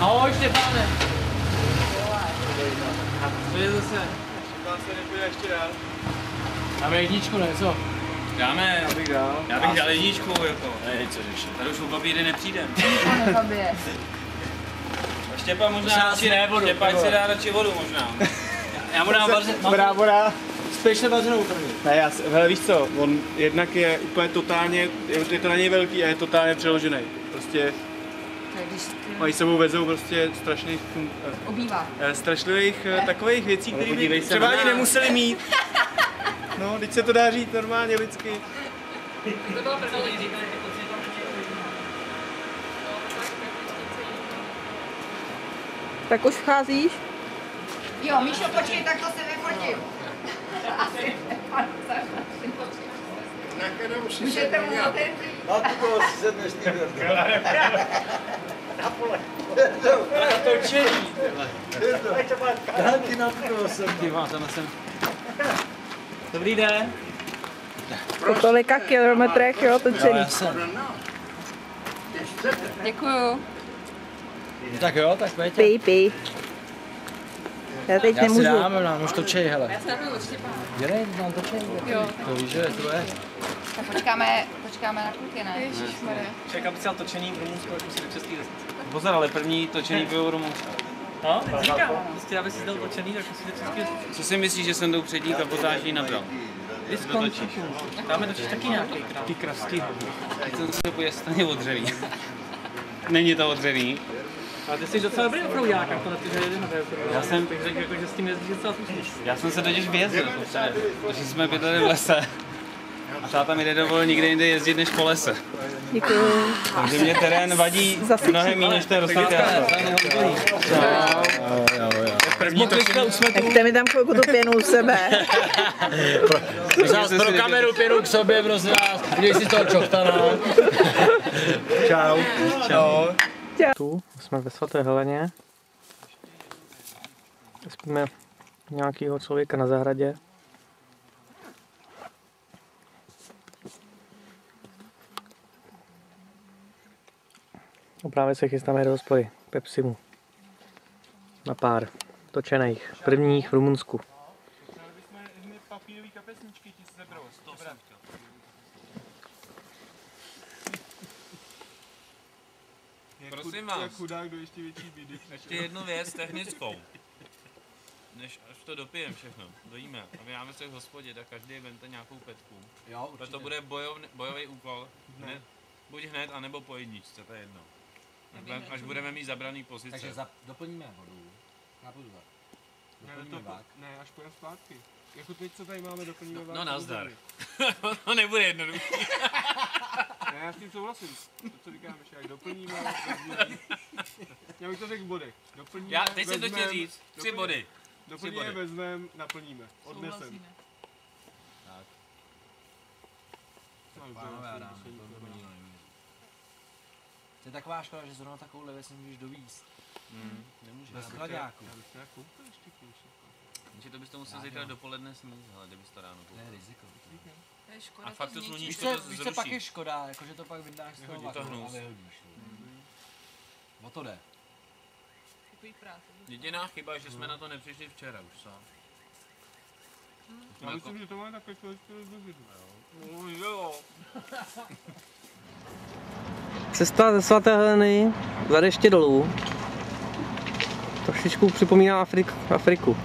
Ahoj Štěpáne. A co je zase? Štěpán se nepůjde ještě dál. Dáme jedničku, ne co? Dáme. Já bych dal. Já bych dal jedničku, jako. Ne, co řešit. Tady už o papíry nepřijdem. Nezabije. Štěpa možná Možná radši, si ne vodu, Štěpa ať si dá radši vodu možná. Já mu dám vaře, mám Brá, Spíš vařenou první. Ne, já, hele, víš co, on jednak je úplně totálně, je, je to na něj velký a je totálně přeložený. Prostě mají sebou vezou prostě strašných, eh, obývá. eh, strašlivých eh, takových věcí, které by se třeba ani nemuseli mít. No, teď se to dá říct normálně lidsky. Tak už vcházíš? Jo, Míšo, počkej, tak to se nefotím. Asi Můžete mu otevřít? Na tu koho si sedneš ty Na pole. Na to čení. Dám ti na tu koho sedneš. Má, tam jsem. Dobrý den. Po tolika kilometrech, jo, točený. Děkuju. Tak jo, tak pojď. Pij, pij. Já teď Já si nemůžu. dám, nám už točej, hele. Já se napiju od Štěpána. Dělej, nám točej. Jo. To víš, že je to je. Tak počkáme, počkáme na kluky, ne? Ježišmarja. Čekám si točený v Rumunsku, jako si do České vesnice. Pozor, ale první točený pivo v Rumunsku. No, tak říkám. Prostě aby si dal točený, tak si do České vesnice. Co si myslíš, že jsem tou přední kapotáží nabral? Kdo točíš? Dáme točíš taky nějaký Ty krasky. Teď jsem se stejně odřelý. Není to odřelý. Ale ty jsi docela dobrý opravďák, jako na ty, že jedeme. Já jsem- řekl, jako, že s tím jezdíš docela slušně. Já jsem se totiž vyjezdil, protože, protože jsme bydleli v lese. A táta mi nedovolil nikde jinde jezdit než po lese. Děkuju. Takže mě terén vadí Zase mnohem méně než ten rostlý První to Nechte mi tam chvilku tu pěnu u sebe. Zás pro kameru pěnu k sobě, prosím vás. Udělej si toho čochtana. Čau. Čau. Tu jsme ve svaté Heleně. Spíme nějakého člověka na zahradě. A právě se chystáme do hospody Pepsimu. Na pár točených, prvních v Rumunsku. Prosím vás. Jak chudák do ještě větší bídy. Ještě jednu věc technickou. Než až to dopijem všechno, dojíme a my máme se v hospodě, tak každý vemte nějakou petku. Jo, A to bude bojov, bojový úkol. Hned, buď hned, anebo po jedničce, to je jedno. Až, až budeme mít zabraný pozice. Takže za, doplníme vodu. Já budu tak. Ne, Doplníme to, vák. ne, až půjdeme zpátky. Jako teď, co tady máme, doplníme No, no to nazdar. to nebude jednoduché. Ne, já s tím souhlasím. To, co říkáme, že jak doplníme, vezmeme. Já bych to řekl v bodech. Doplníme, Já, teď jsem to chtěl říct. Tři doplníme- body. Doplníme, body. vezmeme, naplníme. Odnesem. Tak. To Pánové, je to to by. To taková škoda, že zrovna takovou věc nemůžeš dovízt. Hmm, nemůže. Bez. Já bych to. Takže to byste musel zítra dopoledne snít, ale kdybys to ráno To koupil. je riziko. To je škoda A fakt to zničit. Víš, co, to víš, co pak je škoda, jakože to pak vydáš z toho Vyhodí to vaku a hnus. vyhodíš. O to jde. Jediná chyba je, že jsme na to nepřišli včera už, co? Já myslím, že to máme takové chviličku rozložit. No jo. Cesta ze svaté Heleny za deště dolů. Trošičku připomíná Afrik, Afriku.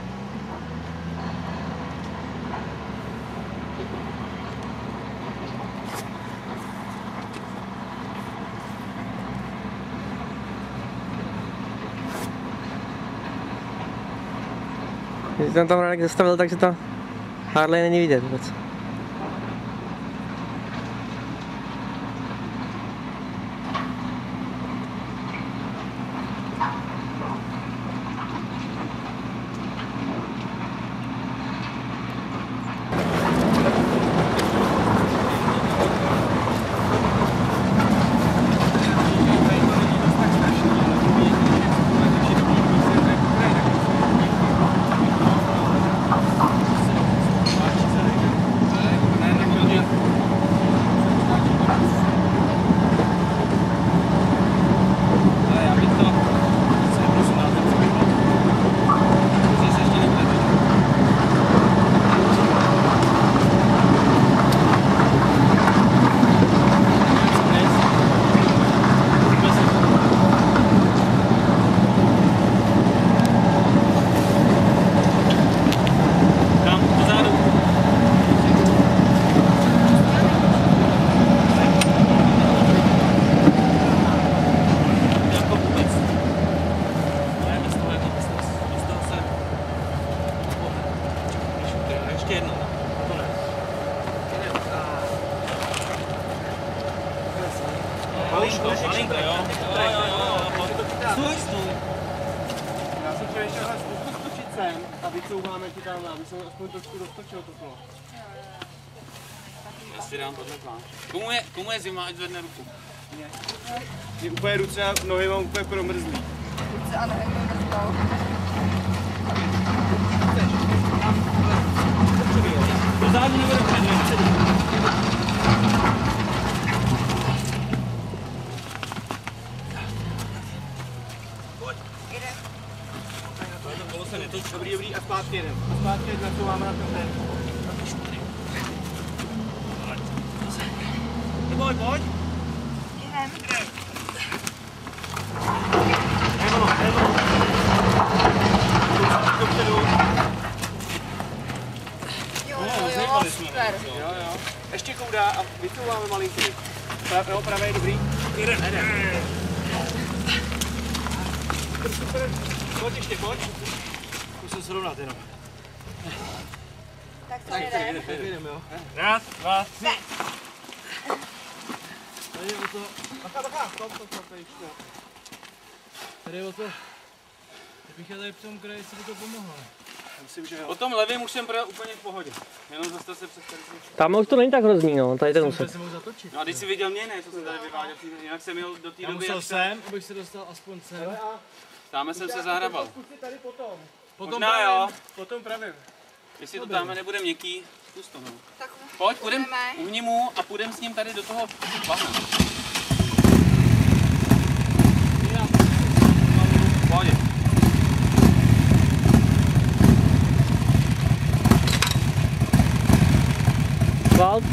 Jsem tam Radek zastavil, takže ta Harley není vidět vůbec. Tam, aby se aspoň trošku roztočil to kolo. Já si dám tohle pláž. Komu je, komu je zima, ať zvedne ruku. Je úplně ruce a nohy mám úplně promrzlý. Ruce a nohy mi mrzlou. To zádu nebude předvět. Dobrý, dobrý, a zpátky jedem. A zpátky jedem, nacouváme na ten den. Pojď, pojď. Jdem. Nebo, nebo. Dopředu. Jo, jo, jo, super. Jo, jo. Ještě kouda a vycouváme malinký. Pra, jo, pravé je dobrý. Jeden, jeden. Super. Pojď ještě, pojď. Musím srovnat jenom. Tak to jede. Tak jedeme, jo. Raz, dva, tři. Tady je o to... Bacha, bacha, stop, stop, stop, tady ještě. Tady je o to... Kdybych já tady při tom kraji, si by to pomohlo. Myslím, že jo. O tom levým už jsem pro úplně v pohodě. Jenom zase se přes tady. Tam už to není tak hrozný, no, tady ten úsek. se mohl zatočit. No a když jsi viděl mě, ne, co jsem tady vyváděl, jinak jsem jel do té Já doby, musel jak sem, abych se dostal aspoň sem. Táme jsem se zahrabal. tady potom. Potom Možná pravým. jo. Potom pravým. Jestli to táme nebude měkký, zkus to no. Tak Pojď, půjdem, uhni mu a půjdem s ním tady do toho bahna. Kvalt.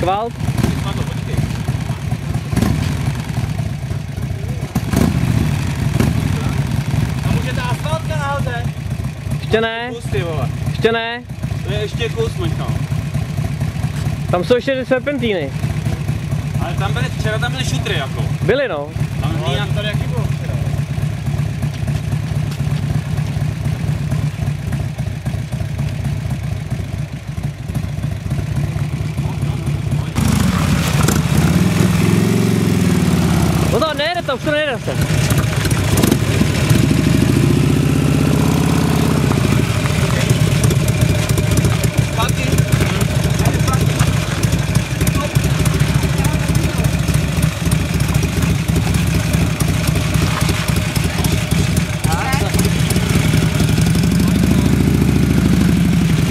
Kvalt. A může ta asfaltka nahoře? Ještě ne, Kus ty vole. ještě ne. To je ještě kus, Michal. Tam jsou ještě ty serpentíny. Ale tam byly, včera tam byly šutry jako. Byly no. Tam Ale nějak... tady jaký bylo včera? No to nejde to, už to nejde se.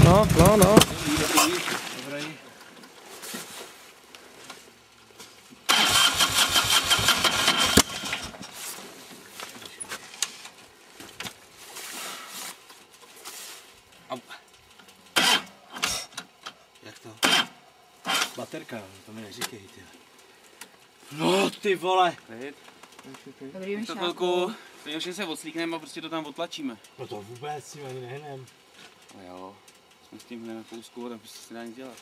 No, no, no. Jak to? Baterka, to mi neříkej, ty. No, ty vole. Dobrý To myšák. chvilku, takže se odslíkneme a prostě to tam otlačíme. No to vůbec s tím ani nehnem. A jo, jsme s tím hned na kousku, tam prostě se dá nic dělat.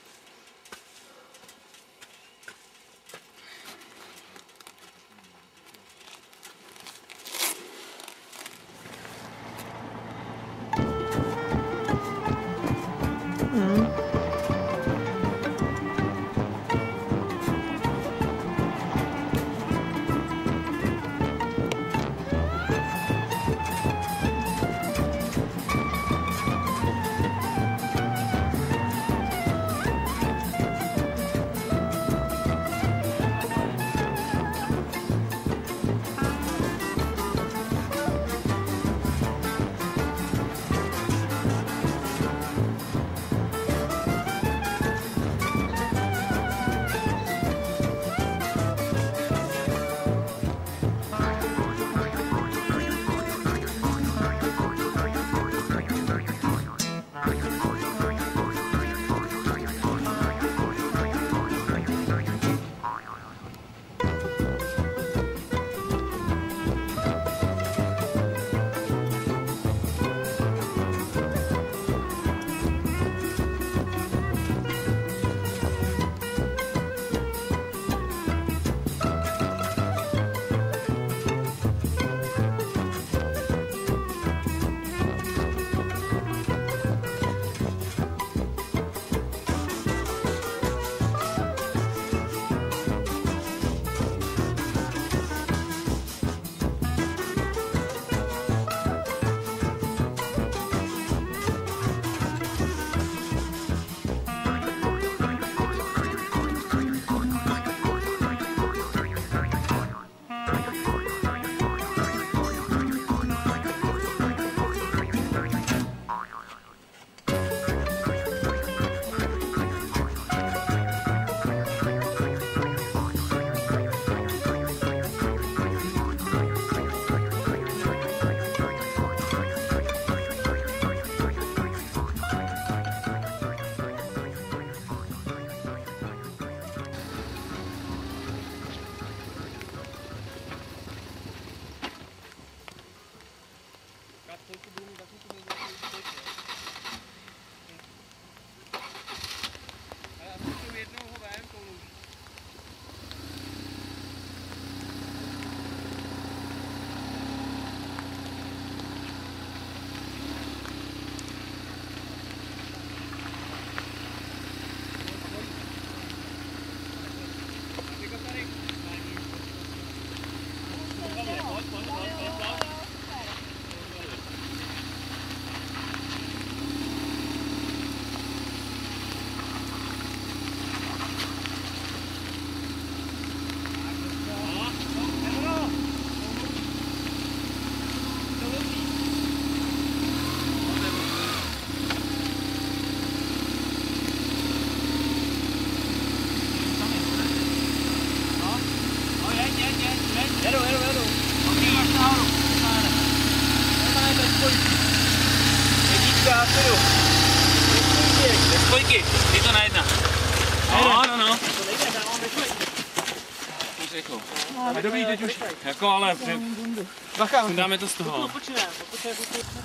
Jako ale, Bacha. dáme to z toho. quella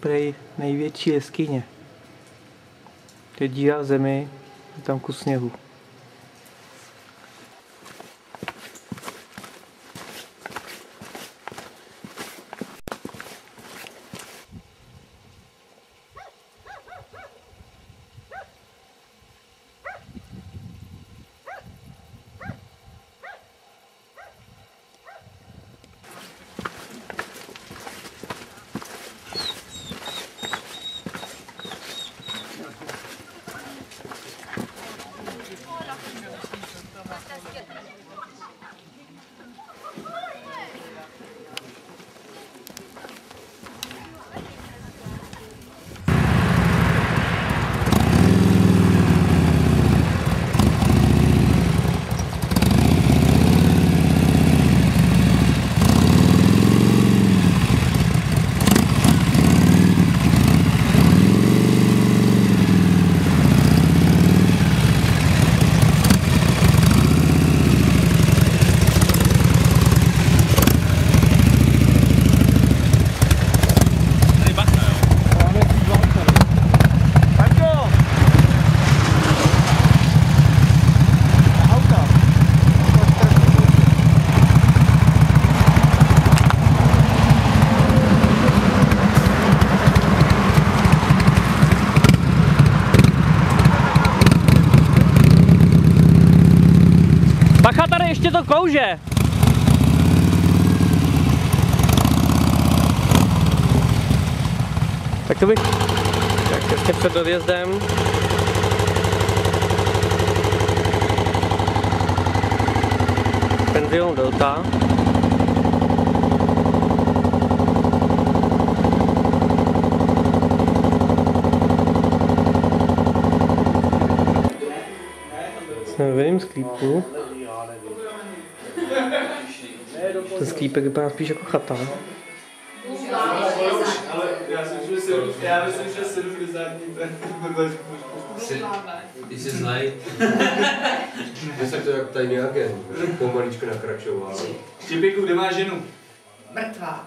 Prej největší jeskyně. Je díra v zemi, je tam kus sněhu. Ještě to klouže! Tak to bych... Tak ještě před odjezdem. Penzion Delta. Jsme v jiném sklípku. Ten sklípek vypadá spíš jako chata. Ale já si myslím, že sedm- já myslím, že 70 dní to je Ty se znají. Myslím to jak tajný agent, pomaličku nakračoval. Štěpíku, kde máš ženu? Mrtvá.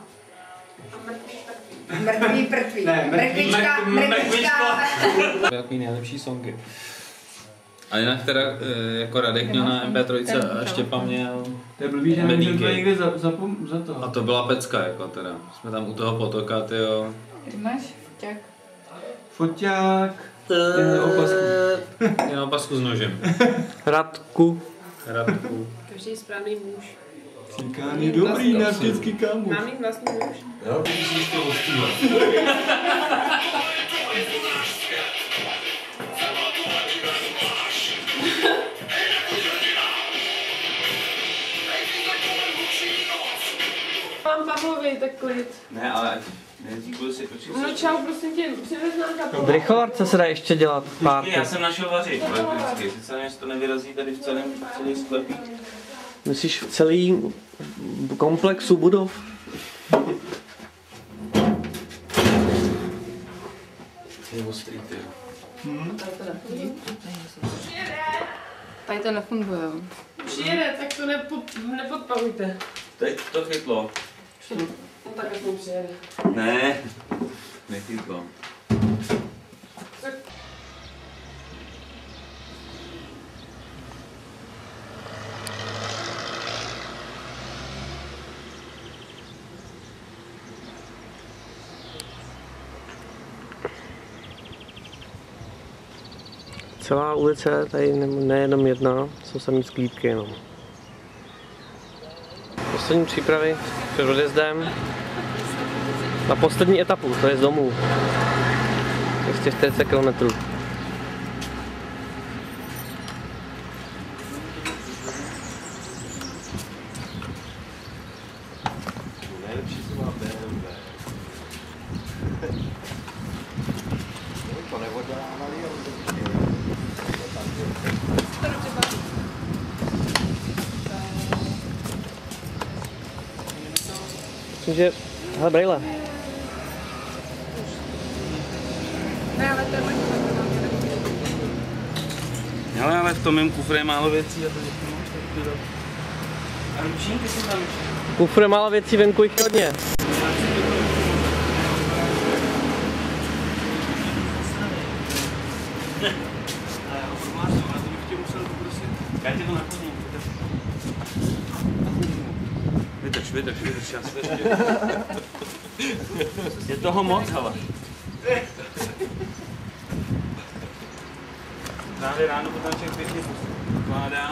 Mrtvý, mrtvý. Ne, mrtvý, Mrtvička, mrtvý, mrtvička. Takový nejlepší songy. A jinak teda eh, jako Radek měl na MP3 a Štěpa měl To je blbý, že to někde za, za, za to. A to byla pecka jako teda. Jsme tam u toho potoka. Ty máš foťák. Foťák. Je na opasku. Je na opasku s nožem. Radku. Radku. Každý správný muž. Cikán je dobrý na vždycky kámo. Mám mít vlastní nůž? Jo, když jsi to. Mám Pavlovi, tak klid. Ne, ale nejdřív budu si. No čau, prosím tě, přivez nám kapelu. V Rychlovarce se dá ještě dělat párty. Já jsem našel vařit elektricky, sice jestli to nevyrazí tady v celém celý sklepík. Myslíš v celý komplexu budov? Je ostrý, ty. Tady to nefunguje. Už jede, tak to nepo, nepodpalujte. Teď to chytlo. No tak aspoň přijede. Ne, nechytlo. Celá ulice, tady ne- nejenom jedna, jsou samý sklípky jenom. Poslední přípravy před odjezdem na poslední etapu, to je z domů. 240 km. Nejlepší co má BMW. To nevodělávali, ale Myslím, že... Hele, brejle. Ne, ale to je mají Ale, ale v tom mém kufru je málo věcí a to A ručníky jsem tam Kufr je málo věcí, venku jich hodně. Já tě to naplním. Vydrž, vydrž, vydrž, já vydrž. Je toho moc, ale. Právě ráno potom člověk pěkně pokládá.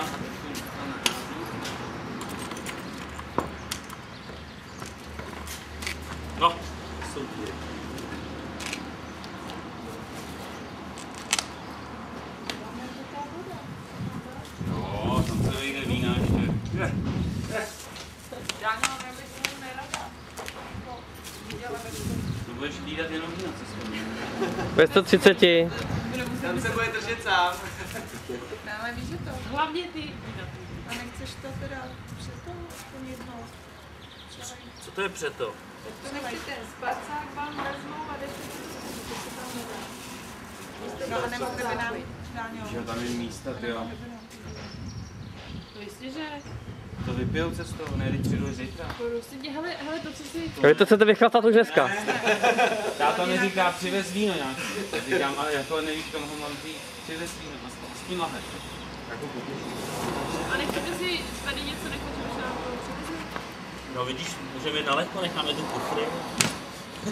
630. Tam se bude držet sám. Ale víš, že to. Hlavně ty. A nechceš to teda přeto To jedno. Co to je přeto? To, to nechci ten spacák vám vezmou a jdete si tam nedá. No a nemohli by nám dát Že tam je místa, ty jo. To jistě, že. To vypijou cestou, ne, teď přijdu zítra. prosím tě, hele, hele, to, co si... A vy to chcete vychlastat už dneska. Táta mi říká, přivez víno nějaký. Já říkám, ale jako nevíš, komu ho mám vzít, přivez víno, aspoň laheč. Jako A nechcete si tady něco nechat, že už nám to? No vidíš, můžeme jít daleko, necháme tu kufry.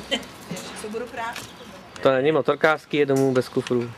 Co budu prát? To není motorkářský, je domů bez kufrů.